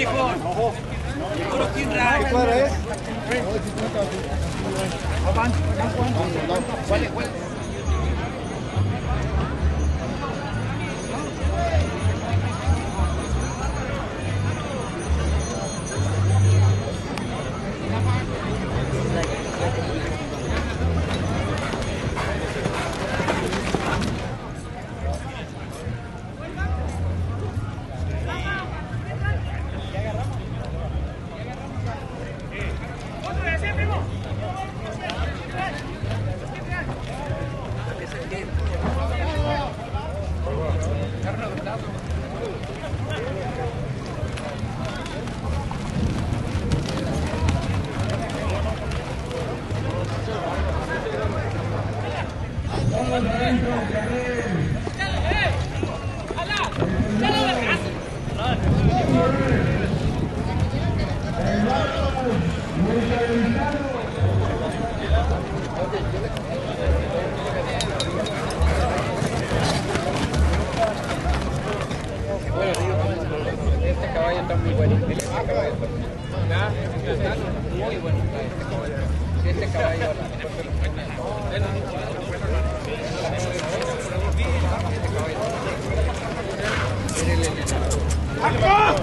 viejo. Kinra. ¿Qué cuadra es? Este está muy bueno. Este caballo. Este caballo.